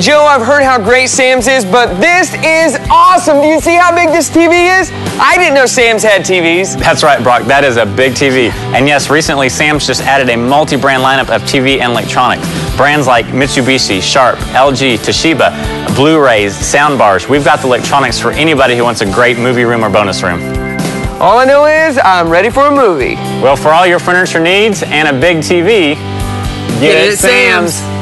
Joe, I've heard how great Sam's is, but this is awesome. Do you see how big this TV is? I didn't know Sam's had TVs. That's right, Brock. That is a big TV. And yes, recently Sam's just added a multi-brand lineup of TV and electronics. Brands like Mitsubishi, Sharp, LG, Toshiba, Blu-rays, soundbars. We've got the electronics for anybody who wants a great movie room or bonus room. All I know is I'm ready for a movie. Well, for all your furniture needs and a big TV, get, Get it at Sam's.